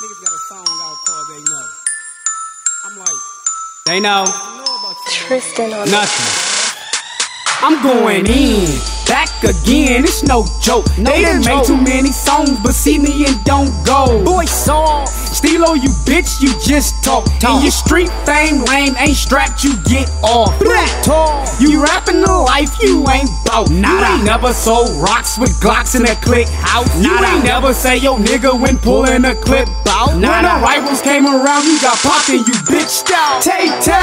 Niggas got a song out called They Know. I'm like, they know. Tristan on Nothing. I'm going in, back again. It's no joke. they done made too many songs, but see me and don't go. Boy, song. Stilo, you bitch, you just talk. And your street fame lame ain't strapped, you get off. Talk. You rapping the life you ain't bout. You ain't never sold rocks with Glocks in a click house. You ain't never say yo nigga when pulling a clip out. When the rifles came around, you got popped and you bitched out. Tay Tay,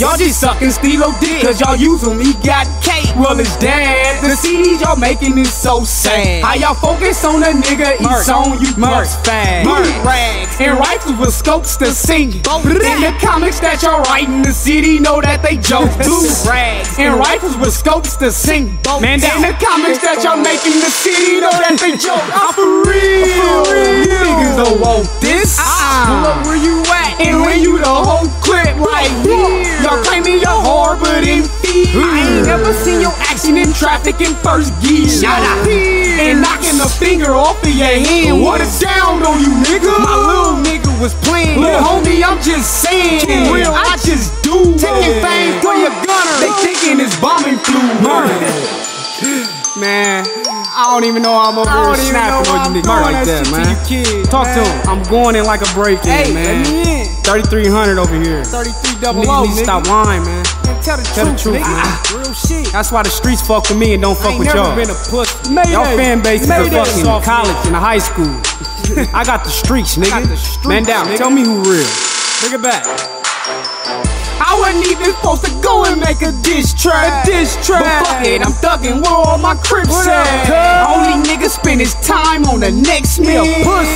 Y'all just sucking Stilo dick, cause y'all use him, he got cake. Well, it's dead. The CDs y'all making is so sad. How y'all focus on a nigga, each on you must fast. rags, and rifles with scopes to sing. In the comics that y'all writing, the city know that they joke too. rags, and rifles with scopes to sing. Man, in the comics that y'all making, the city know that they joke. I'm for real. You niggas don't want this. Pull action in traffic in first gear. Shut up. And knocking the finger off of your hand. What is down on you, nigga? My little nigga was playing. Little homie, I'm just saying. Real, I just do. Taking fame for your gunner. They thinking it's bombing flu. Man, I don't even know how I'm over here snapping on you niggas doing like that that, shit to man. kids, Talk to him. I'm going in like a break in, Hey, man. Let me in. 3300 over here. 33 double Niggas O, need to stop lying, man. Tell the Tell the truth, truth, nigga. man. Real shit. That's why the streets fuck with me and don't fuck with y'all. been a pussy. Y'all fan base is a fucking Soft college and a high school. I got the streets, nigga. got the streets, Man down, nigga. tell me who real. Bring it back. I wasn't even supposed to go and make a diss track. A diss track. But fuck it, I'm thugging where all my crips at. Only nigga spend his time on the next a man.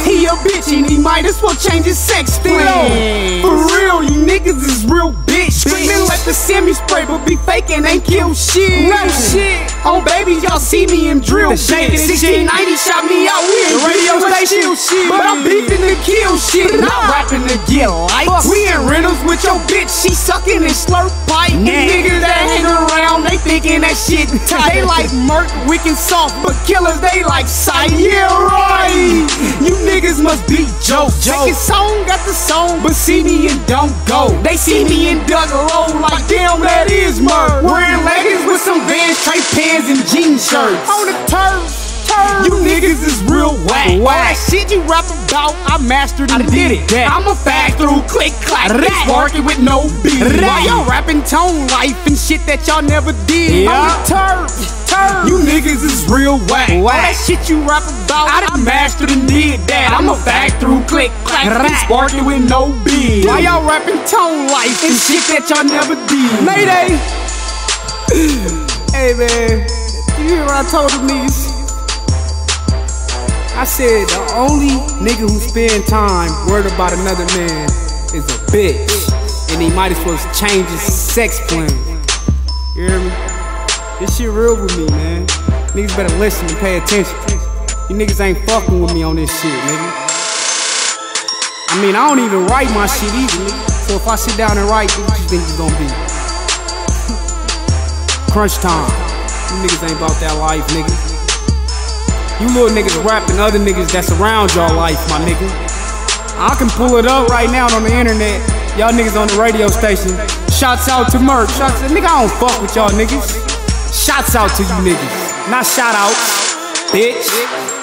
He a bitch and he might as well change his sex plan. For real, you niggas is real bitch. Screaming like the semi spray, but be faking ain't kill shit. No shit. Oh baby, y'all see me in drill shit. 1690 shot me out. We The radio beefing with station. chill shit. But I'm beefing to kill shit. Not rapping to get likes. We in rentals with your bitch. She sucking and slurp pipe. And niggas that hang around, they thinking that shit tight. They like murk, wicked soft, but killers they like sight. Yeah, right. You niggas must be jokes. Your song, got the song, but see me and don't go. They see me in Doug Low like damn, that is murk. Wearing leggings with some Vans, straight pants, and jean shirts. On the turf. You niggas is real whack. All that shit you rap about, I mastered and I did it. I'm a fast through click clack, it's working with no beat. Why y'all rapping tone life and shit that y'all never did? The turf. turf. You niggas is real whack. All that shit you rap about, I done mastered and did that. I'm a fact through click clack, it's working with no beat. Why y'all rapping tone life and shit that y'all never did? Mayday. hey man, you hear what I told them niggas? I said the only nigga who spend time worried about another man is a bitch, and he might as well change his sex plan. You hear me? This shit real with me, man. Niggas better listen and pay attention. You niggas ain't fucking with me on this shit, nigga. I mean, I don't even write my shit either. So if I sit down and write, what you think it's gonna be? Crunch time. You niggas ain't about that life, nigga. You little niggas rapping other niggas that's around y'all life, my nigga. I can pull it up right now on the internet. Y'all niggas on the radio station. Shots out to Murk. Shots nigga, I don't fuck with y'all niggas. Shots out to you niggas. Not shout outs, bitch.